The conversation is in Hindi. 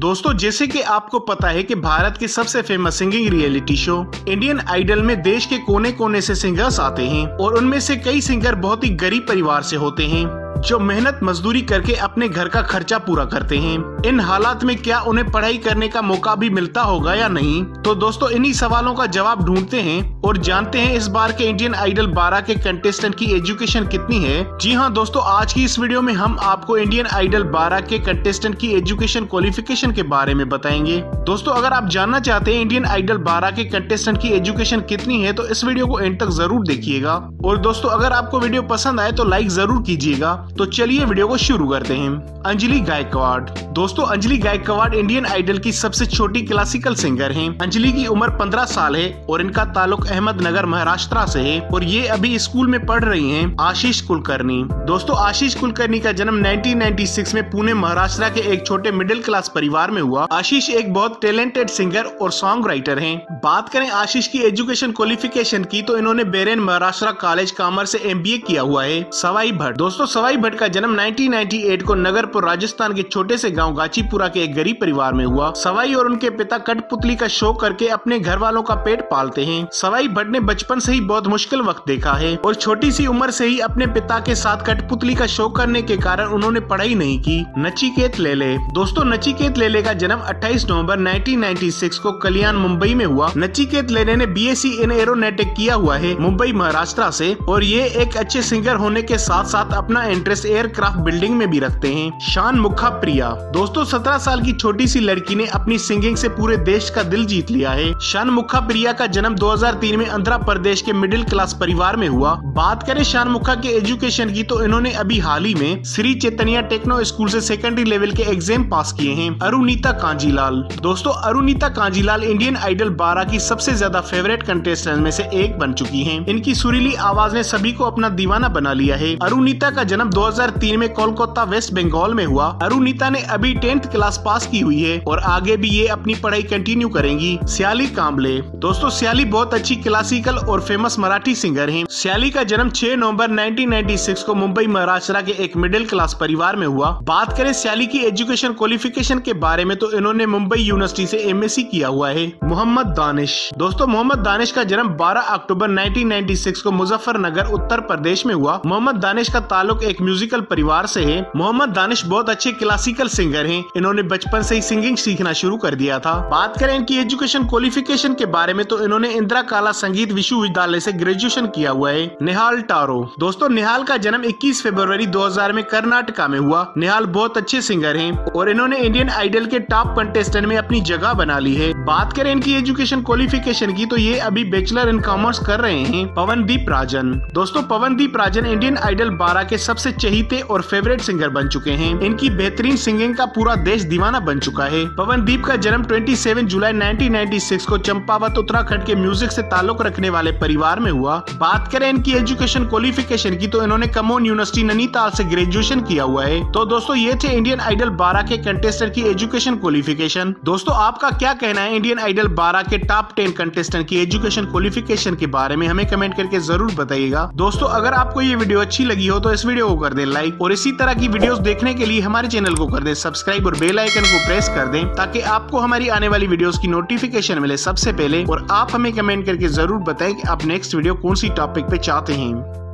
दोस्तों, जैसे कि आपको पता है कि भारत के सबसे famous singing reality show Indian Idol में देश के कोने कोने से सिंगर्स आते हैं और उनमें से कई सिंगर बहुत ही गरीब परिवार से होते हैं। जो मेहनत मजदूरी करके अपने घर का खर्चा पूरा करते हैं। इन हालात में क्या उन्हें पढ़ाई करने का मौका भी मिलता होगा या नहीं? तो दोस्तों, इन्हीं सवालों का जवाब ढूंढते हैं और जानते हैं इस बार के इंडियन आइडल 12 के कंटेस्टेंट की एजुकेशन कितनी है। जी हाँ दोस्तों, आज की इस वीडियो में हम आपको इंडियन आइडल 12 के कंटेस्टेंट की एजुकेशन क्वालिफिकेशन के बारे में बताएँगे। दोस्तों, अगर आप जानना चाहते हैं इंडियन आइडल 12 के कंटेस्टेंट की एजुकेशन कितनी है तो इस वीडियो को एंड तक ज़रूर देखिएगा। और दोस्तों, अगर आपको वीडियो पसंद आए तो लाइक ज़रूर कीजिएगा। तो चलिए वीडियो को शुरू करते हैं। अंजलि गायकवाड़। दोस्तों, अंजलि गायकवाड़ इंडियन आइडल की सबसे छोटी क्लासिकल सिंगर हैं। अंजलि की उम्र 15 साल है और इनका ताल्लुक अहमदनगर, महाराष्ट्र से है और ये अभी स्कूल में पढ़ रही हैं आशीष कुलकर्णी। दोस्तों, आशीष कुलकर्णी का जन्म 1996 में पुणे, महाराष्ट्र के एक छोटे मिडिल क्लास परिवार में हुआ। आशीष एक बहुत टैलेंटेड सिंगर और सॉन्ग राइटर है। बात करें आशीष की एजुकेशन क्वालिफिकेशन की तो इन्होंने बेरेन, महाराष्ट्र कॉलेज कॉमर्स से एम किया हुआ है। सवाई भट्ट। दोस्तों, सवाई भट्ट का जन्म 1998 को नगरपुर, राजस्थान के छोटे से गाँव गाचीपुरा के एक गरीब परिवार में हुआ। सवाई और उनके पिता कठपुतली का शो करके अपने घर वालों का पेट पालते हैं। सवाई भट्ट ने बचपन से ही बहुत मुश्किल वक्त देखा है और छोटी सी उम्र से ही अपने पिता के साथ कठपुतली का शो करने के कारण उन्होंने पढ़ाई नहीं की। नचिकेत लेले। दोस्तों, नचिकेत लेले का जन्म 28 नवंबर 1996 को कल्याण, मुंबई में हुआ। नचिकेत लेले ने बी बीएससी इन एरोनेटिक किया हुआ है मुंबई, महाराष्ट्र से और ये एक अच्छे सिंगर होने के साथ साथ अपना इंटरेस्ट एयरक्राफ्ट बिल्डिंग में भी रखते हैं। शान मुखा प्रिया। दोस्तों, सत्रह साल की छोटी सी लड़की ने अपनी सिंगिंग से पूरे देश का दिल जीत लिया है। शान मुखा प्रिया का जन्म 2003 में आंध्र प्रदेश के मिडिल क्लास परिवार में हुआ। बात करें शान मुखा के एजुकेशन की तो इन्होंने अभी हाल ही में श्री चैतन्य टेक्नो स्कूल से सेकेंडरी लेवल के एग्ज़ाम पास किए हैं। अरुणीता कांजीलाल। दोस्तों, अरुणीता कांजीलाल इंडियन आइडल बारह की सबसे ज़्यादा फेवरेट कंटेस्टेंट में से एक बन चुकी है। इनकी सुरीली आवाज़ ने सभी को अपना दीवाना बना लिया है। अरुणीता का जन्म 2003 में कोलकाता वेस्ट बंगाल में हुआ। अरुणिता ने अभी टेंथ क्लास पास की हुई है और आगे भी ये अपनी पढ़ाई कंटिन्यू करेंगी। सियाली कामले दोस्तों, सियाली बहुत अच्छी क्लासिकल और फ़ेमस मराठी सिंगर है। सियाली का जन्म 6 नवंबर 1996 को मुंबई महाराष्ट्र के एक मिडिल क्लास परिवार में हुआ। बात करें सियाली की एजुकेशन क्वालिफिकेशन के बारे में तो इन्होंने मुंबई यूनिवर्सिटी से एम किया हुआ है। मोहम्मद दानिश। दोस्तों, मोहम्मद दानिश का जन्म 12 अक्टूबर 1996 को मुजफ्फरनगर, उत्तर प्रदेश में हुआ। मोहम्मद दानिश का ताल्लुक एक म्यूजिकल परिवार से है। मोहम्मद दानिश बहुत अच्छे क्लासिकल सिंगर हैं। इन्होंने बचपन से ही सिंगिंग सीखना शुरू कर दिया था। बात करें इनकी एजुकेशन क्वालिफिकेशन के बारे में तो इन्होंने इंदिरा काला संगीत विश्वविद्यालय से ग्रेजुएशन किया हुआ है। निहाल टारो। दोस्तों, निहाल का जन्म 21 फरवरी 2000 में कर्नाटका में हुआ। निहाल बहुत अच्छे सिंगर हैं और इन्होंने इंडियन आइडल के टॉप कंटेस्टेंट में अपनी जगह बना ली है। बात करें इनकी एजुकेशन क्वालिफिकेशन की तो ये अभी बैचलर इन कॉमर्स कर रहे हैं, पवनदीप राजन। दोस्तों, पवनदीप राजन इंडियन आइडल बारह के सबसे चहीते और फेवरेट सिंगर बन चुके हैं। इनकी बेहतरीन सिंगिंग का पूरा देश दीवाना बन चुका है। पवनदीप का जन्म 27 जुलाई 1996 को चंपावत, उत्तराखंड के म्यूज़िक से ताल्लुक रखने वाले परिवार में हुआ। बात करें इनकी एजुकेशन क्वालिफिकेशन की तो इन्होंने कमोन यूनिवर्सिटी नैनीताल से ग्रेजुएशन किया हुआ है। तो दोस्तों, ये थे इंडियन आइडल बारह के कंटेस्टेंट की एजुकेशन क्वालिफिकेशन दोस्तों, आपका क्या कहना है इंडियन आइडल बारह के टॉप टेन कंटेस्टेंट की एजुकेशन क्वालिफिकेशन के बारे में? हमें कमेंट करके ज़रूर बताइएगा। दोस्तों, अगर आपको ये वीडियो अच्छी लगी हो तो इस वीडियो को कर दे लाइक और इसी तरह की वीडियो देखने के लिए हमारे चैनल को कर दें सब्सक्राइब और बेल आइकन को प्रेस कर दें ताकि आपको हमारी आने वाली वीडियोस की नोटिफिकेशन मिले सबसे पहले और आप हमें कमेंट करके ज़रूर बताएँ कि आप नेक्स्ट वीडियो कौन सी टॉपिक पे चाहते हैं।